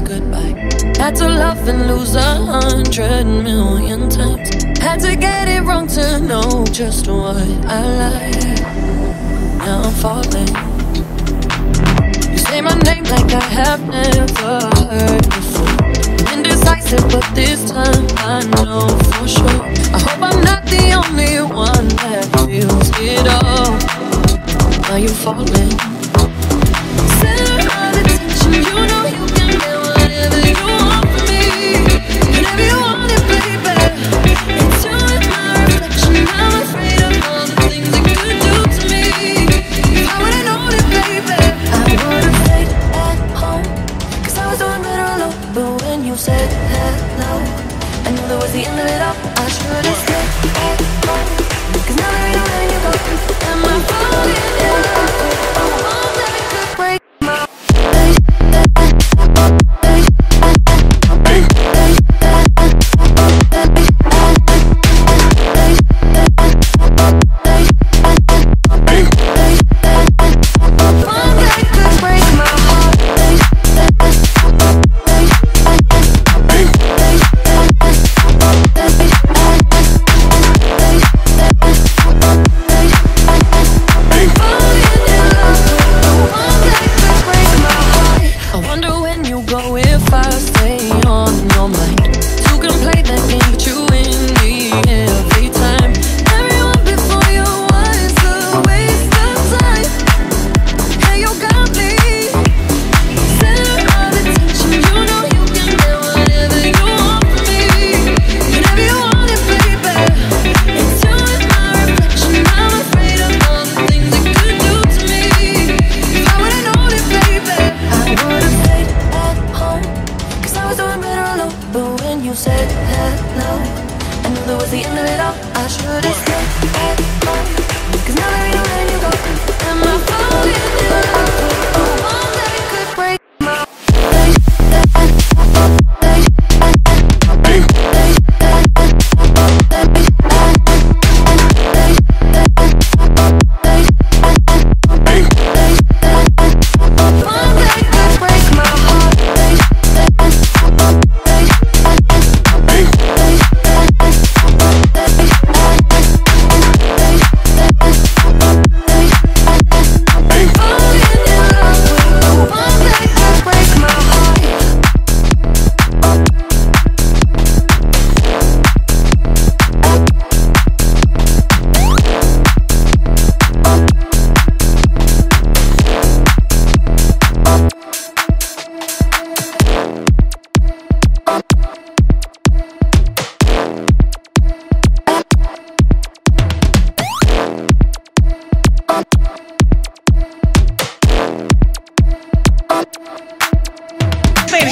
goodbye. Had to love and lose a hundred million times. Had to get it wrong to know just what I like. Now I'm falling. You say my name like I have never heard before. Indecisive, but this time I know for sure. I hope I'm not the only one that feels it all. Are you falling? You said hello, I knew that was the end of it all. I should've at home. 'Cause now there ain't no letting you go. Am I falling in love I stay on your mind. You can play that game, but you win me every the end of it all. I should've stayed at home.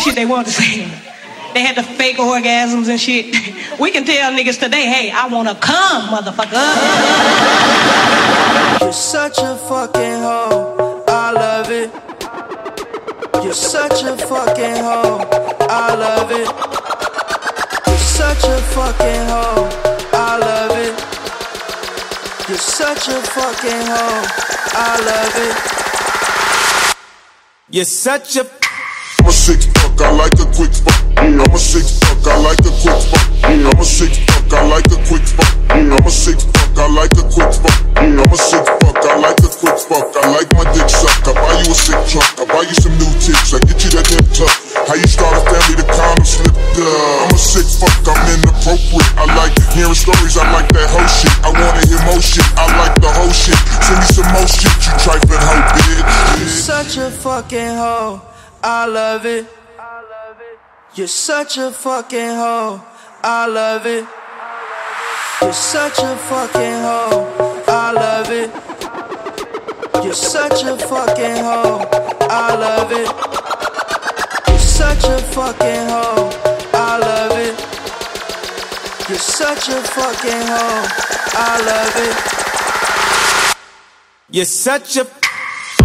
Shit they want to say. They had the fake orgasms and shit. We can tell niggas today, hey, I wanna come, motherfucker. You're such a fucking hoe. I love it. You're such a fucking hoe. I love it. You're such a fucking hoe. I love it. You're such a fucking hoe. I love it. You're such a I'm a sick fuck, I like a quick fuck. I'm a sick fuck, I like a quick fuck. I'm a sick fuck, I like a quick fuck. I'm a sick fuck, I like a quick fuck. I'm a fuck, I like a quick. I like my dick sucked. I buy you a sick truck. I buy you some new tits. I get you that nip tuck. How you start a family, the condom slipped. Uh, I'm a sick fuck, I'm inappropriate. I like hearing stories, I like that whole shit. I wanna hear more shit, I like the whole shit. Send me some more shit, you trifling hoe, bitch. Such a fucking hoe. I love it. You're such a fucking hoe. I love it. You're such a fucking hoe. I love it. You're such a fucking hoe. I love it. You're such a fucking hoe. I love it. You're such a fucking hoe. I love it. You're such a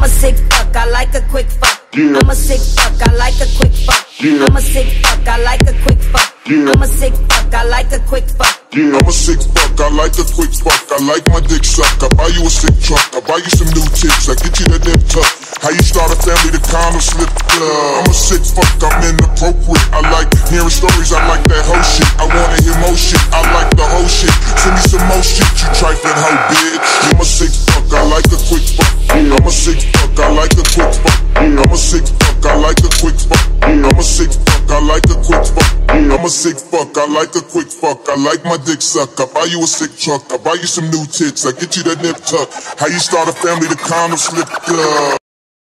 a sick fuck, I like a quick fuck. I'm a sick fuck, I like a quick fuck. I'm a sick fuck, I like a quick fuck. I'm a sick fuck, I like a quick fuck. Yeah, I'm a sick fuck, I like a quick fuck. I like my dick suck. I buy you a sick truck. I buy you some new tits. I get you that nip tuck. How you start a family, the condom slipped up. I'm a sick fuck, I'm inappropriate. I like hearing stories, I like that whole shit. I wanna hear more shit, I like the whole shit. Send me some more shit, you trifling hoe, bitch. I'm a sick fuck, I like a quick fuck. I'm a sick fuck, I like a quick fuck. I'm a sick fuck, I like a quick fuck. I'm a sick fuck, I like a quick fuck. I'm a I like a quick fuck. I like my dick suck. I buy you a sick truck. I buy you some new tits. I get you that nip tuck. How you start a family, the condom slipped up.